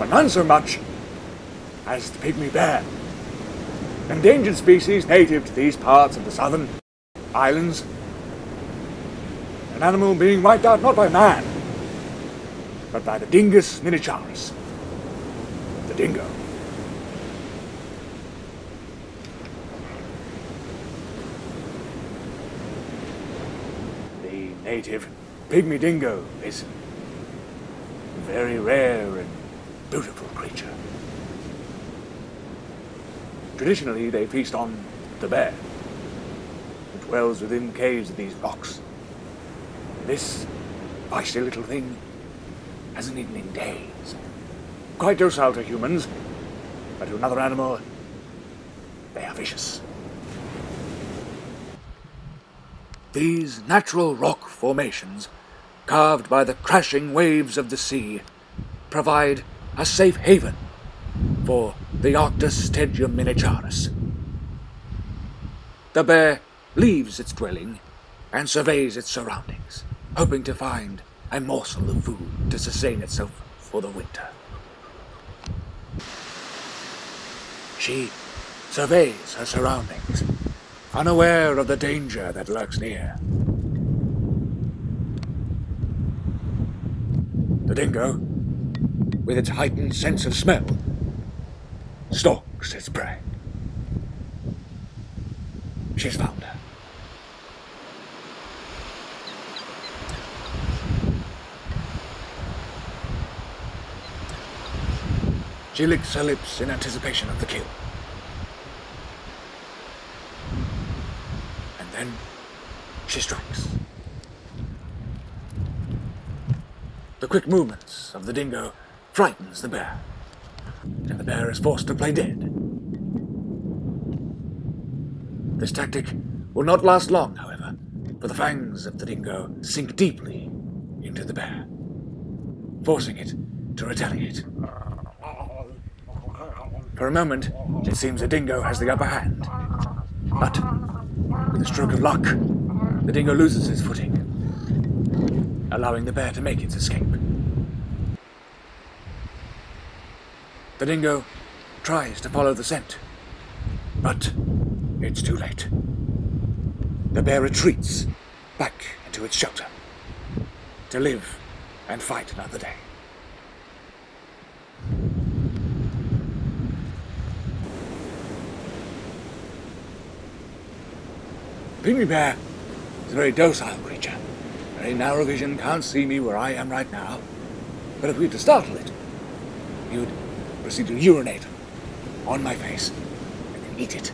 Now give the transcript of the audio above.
but none so much as the pygmy bear. Endangered species native to these parts of the southern islands. An animal being wiped out not by man, but by the Dingus minicharis, the dingo. The native pygmy dingo is very rare and beautiful creature. Traditionally, they feast on the bear, who dwells within caves of these rocks. This feisty little thing hasn't eaten in days. Quite docile to humans, but to another animal, they are vicious. These natural rock formations, carved by the crashing waves of the sea, provide a safe haven for the Octostegium minicharis. The bear leaves its dwelling and surveys its surroundings, hoping to find a morsel of food to sustain itself for the winter. She surveys her surroundings, unaware of the danger that lurks near. The dingo, with its heightened sense of smell, stalks its prey. She's found her. She licks her lips in anticipation of the kill. And then she strikes. The quick movements of the dingo frightens the bear, and the bear is forced to play dead. This tactic will not last long, however, for the fangs of the dingo sink deeply into the bear, forcing it to retaliate. For a moment, it seems the dingo has the upper hand. But, with a stroke of luck, the dingo loses its footing, allowing the bear to make its escape. The dingo tries to follow the scent, but it's too late. The bear retreats back into its shelter to live and fight another day. Pygmy bear is a very docile creature. Very narrow vision, can't see me where I am right now. But if we were to startle it, would proceed to urinate on my face and eat it.